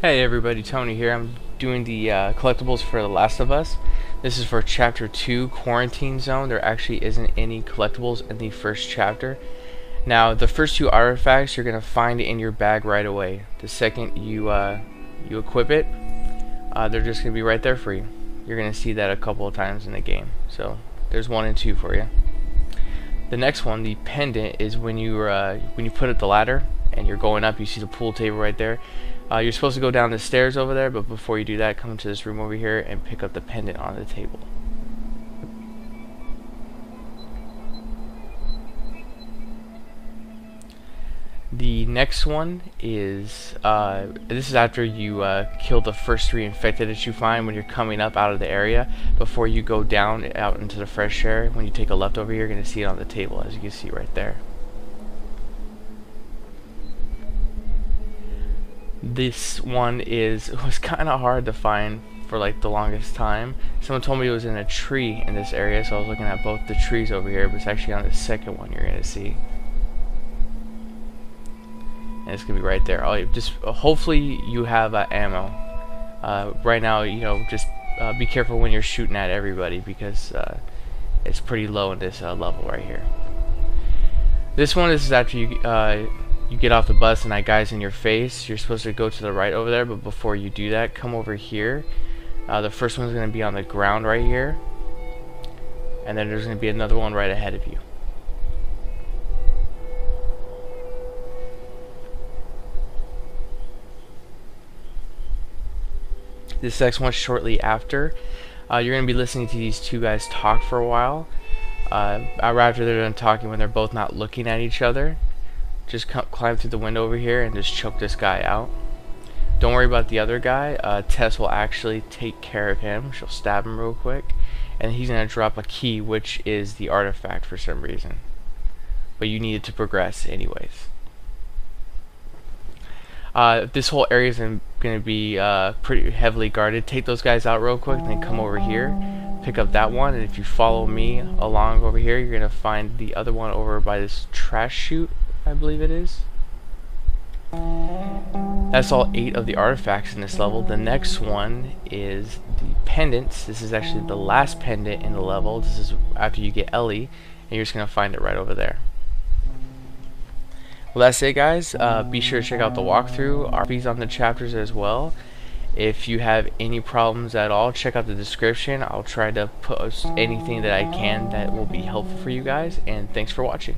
Hey everybody, Tony here. I'm doing the uh, collectibles for The Last of Us. This is for Chapter 2, Quarantine Zone. There actually isn't any collectibles in the first chapter. Now, the first two artifacts you're going to find in your bag right away. The second you, uh, you equip it, uh, they're just going to be right there for you. You're going to see that a couple of times in the game. So, there's one and two for you. The next one, the pendant, is when you, uh, when you put up the ladder and you're going up, you see the pool table right there uh, you're supposed to go down the stairs over there, but before you do that, come to this room over here and pick up the pendant on the table. The next one is, uh, this is after you uh, kill the first three infected that you find when you're coming up out of the area. Before you go down out into the fresh air, when you take a left over here, you're going to see it on the table, as you can see right there. This one is was kind of hard to find for like the longest time. Someone told me it was in a tree in this area, so I was looking at both the trees over here, but it's actually on the second one you're gonna see. And it's gonna be right there. I'll just uh, hopefully you have uh, ammo. Uh, right now, you know, just uh, be careful when you're shooting at everybody because uh, it's pretty low in this uh, level right here. This one is after you you get off the bus and that guy's in your face, you're supposed to go to the right over there, but before you do that, come over here. Uh, the first one's going to be on the ground right here. And then there's going to be another one right ahead of you. This next one shortly after. Uh, you're going to be listening to these two guys talk for a while. Uh, after they're done talking, when they're both not looking at each other, just climb through the window over here and just choke this guy out. Don't worry about the other guy. Uh, Tess will actually take care of him. She'll stab him real quick. And he's going to drop a key, which is the artifact for some reason. But you need it to progress anyways. Uh, this whole area is going to be uh, pretty heavily guarded. Take those guys out real quick and then come over here. Pick up that one. And if you follow me along over here, you're going to find the other one over by this trash chute I believe it is. That's all eight of the artifacts in this level. The next one is the pendants. This is actually the last pendant in the level. This is after you get Ellie, and you're just going to find it right over there. Well, that's it, guys. Uh, be sure to check out the walkthrough, RPs on the chapters as well. If you have any problems at all, check out the description. I'll try to post anything that I can that will be helpful for you guys, and thanks for watching.